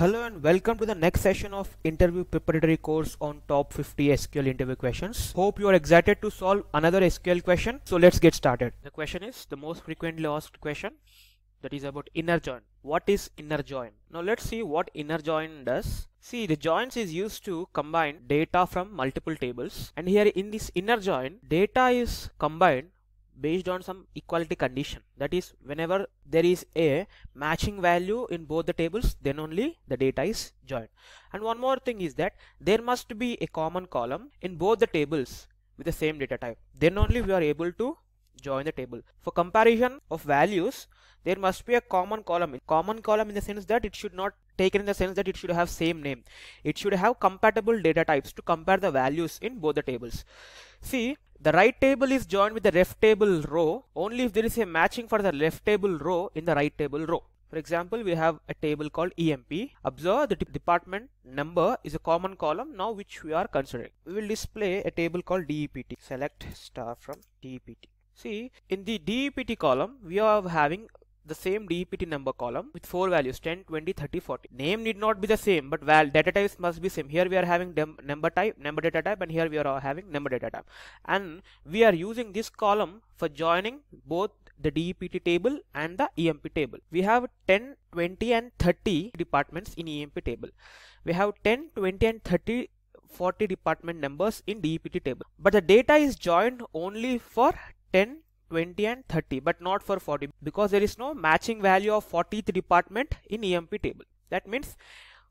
Hello and welcome to the next session of interview preparatory course on top 50 SQL interview questions. Hope you are excited to solve another SQL question. So let's get started. The question is the most frequently asked question that is about inner join. What is inner join? Now let's see what inner join does. See the joins is used to combine data from multiple tables and here in this inner join data is combined based on some equality condition. That is whenever there is a matching value in both the tables then only the data is joined. And one more thing is that there must be a common column in both the tables with the same data type. Then only we are able to join the table. For comparison of values there must be a common column. Common column in the sense that it should not taken in the sense that it should have same name. It should have compatible data types to compare the values in both the tables. See the right table is joined with the left table row only if there is a matching for the left table row in the right table row. For example, we have a table called EMP. Observe the department number is a common column now which we are considering. We will display a table called DEPT. Select star from DEPT. See, in the DEPT column, we are having the same DEPT number column with four values 10 20 30 40 name need not be the same but val data types must be same. Here we are having number type number data type and here we are having number data type. And we are using this column for joining both the DEPT table and the EMP table. We have 10 20 and 30 departments in EMP table. We have 10 20 and 30 40 department numbers in DEPT table. But the data is joined only for 10 20 and 30 but not for 40 because there is no matching value of 40th department in EMP table. That means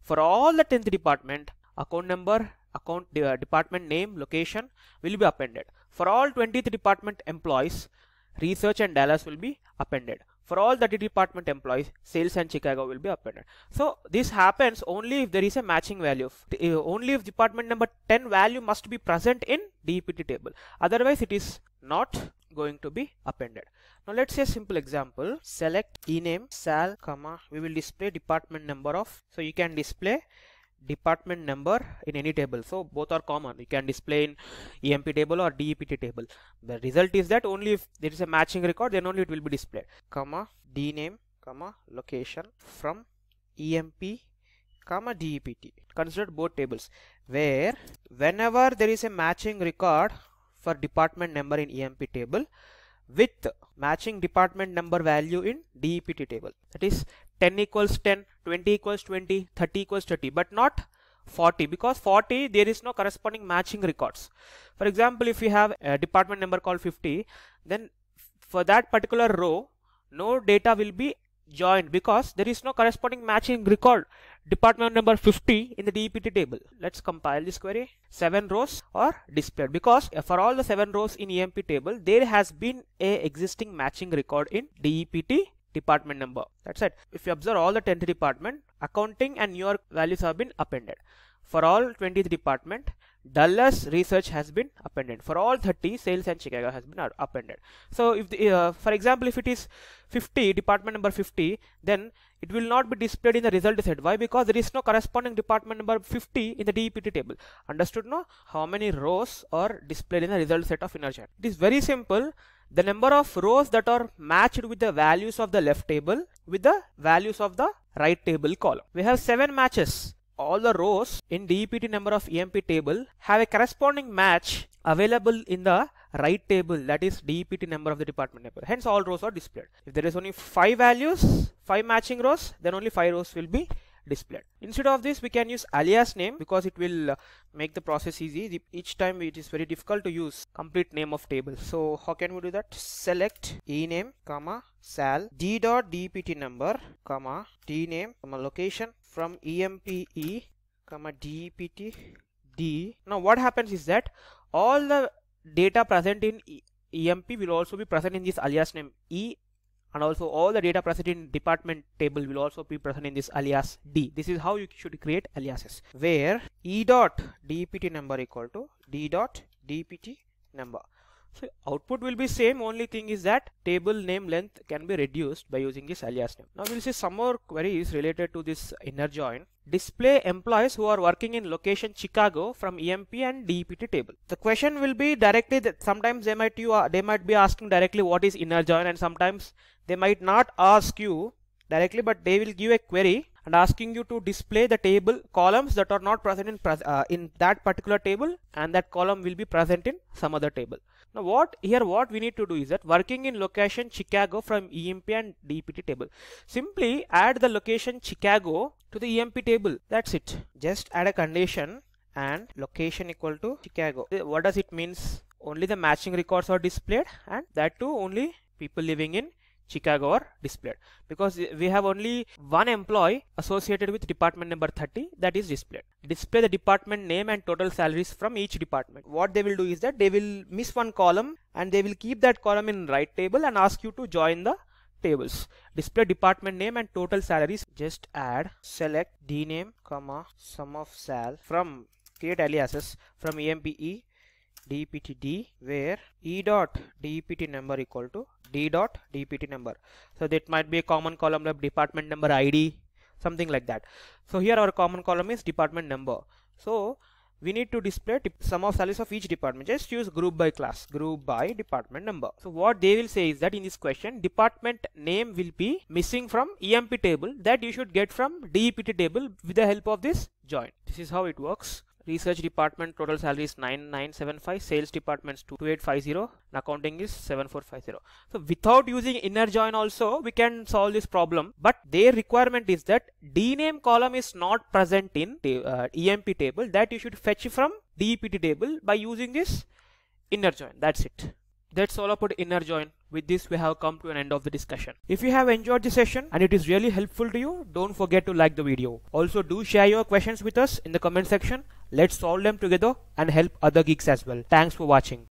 for all the 10th department account number account uh, department name location will be appended. For all 20th department employees research and Dallas will be appended. For all the department employees, sales and Chicago will be appended. So this happens only if there is a matching value. Uh, only if department number 10 value must be present in DEPT table. Otherwise it is not going to be appended. Now let's say a simple example. Select ename sal comma. We will display department number of so you can display department number in any table. So both are common. You can display in EMP table or DEPT table. The result is that only if there is a matching record then only it will be displayed. Comma dname comma location from EMP comma DEPT consider both tables where whenever there is a matching record for department number in EMP table with matching department number value in DEPT table. That is 10 equals 10, 20 equals 20, 30 equals 30, but not 40 because 40 there is no corresponding matching records. For example, if you have a department number called 50, then for that particular row, no data will be joined because there is no corresponding matching record department number 50 in the DEPT table. Let's compile this query. 7 rows are displayed because uh, for all the 7 rows in EMP table there has been a existing matching record in DEPT department number. That's it. If you observe all the 10th department accounting New York values have been appended. For all 20th department Dallas research has been appended. For all 30 sales and Chicago has been appended. So if the, uh, for example if it is 50 department number 50 then it will not be displayed in the result set. Why? Because there is no corresponding department number 50 in the DEPT table. Understood no? How many rows are displayed in the result set of inner join it is very simple. The number of rows that are matched with the values of the left table with the values of the right table column. We have seven matches all the rows in DEPT number of EMP table have a corresponding match available in the right table that is DEPT number of the department number. Hence all rows are displayed. If there is only 5 values, 5 matching rows, then only 5 rows will be displayed. Instead of this we can use alias name because it will uh, make the process easy. Each time it is very difficult to use complete name of table. So how can we do that? Select ename comma sal d dot dpt number comma dname comma location from EMPE comma DEPT D. Now what happens is that all the data present in EMP will also be present in this alias name E and also all the data present in department table will also be present in this alias D. This is how you should create aliases where E dot DEPT number equal to D dot DEPT number. So output will be same only thing is that table name length can be reduced by using this alias name. Now we'll see some more queries related to this inner join. Display employees who are working in location Chicago from EMP and DEPT table. The question will be directly that sometimes they might you they might be asking directly what is inner join and sometimes they might not ask you directly but they will give a query and asking you to display the table columns that are not present in, uh, in that particular table and that column will be present in some other table. Now what here what we need to do is that working in location Chicago from EMP and DPT table. Simply add the location Chicago to the EMP table. That's it. Just add a condition and location equal to Chicago. What does it means? Only the matching records are displayed and that too only people living in Chicago are displayed because we have only one employee associated with department number 30 that is displayed. Display the department name and total salaries from each department. What they will do is that they will miss one column and they will keep that column in right table and ask you to join the tables. Display department name and total salaries. Just add select dname comma sum of sal from create aliases from EMPE dptd where e dot dpt number equal to d dot dpt number. So that might be a common column of department number id something like that. So here our common column is department number. So we need to display sum of salaries of each department. Just use group by class group by department number. So what they will say is that in this question department name will be missing from emp table that you should get from dpt table with the help of this join. This is how it works research department total salary is 9975 sales departments 2850 and accounting is 7450 so without using inner join also we can solve this problem. But their requirement is that dname column is not present in the uh, emp table that you should fetch from dpt table by using this inner join. That's it that's all about inner join. With this we have come to an end of the discussion. If you have enjoyed the session and it is really helpful to you don't forget to like the video. Also do share your questions with us in the comment section. Let's solve them together and help other geeks as well. Thanks for watching